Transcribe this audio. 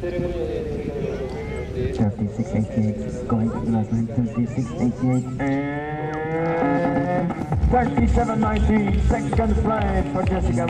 3688, going to the last 3688, and 3719, second flight for Jessica.